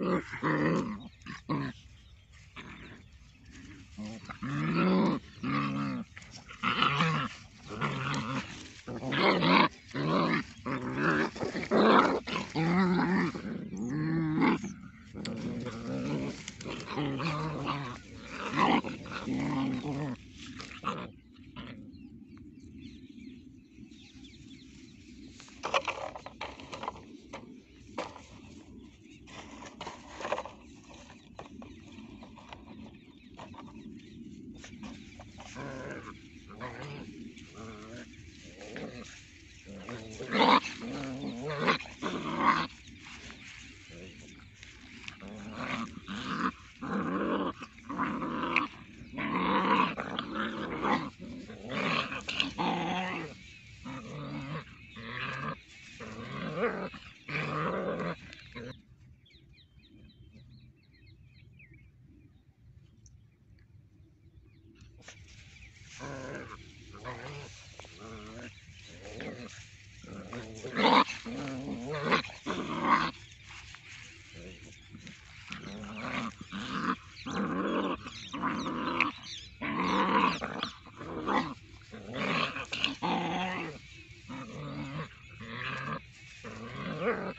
Oh, Grrrr.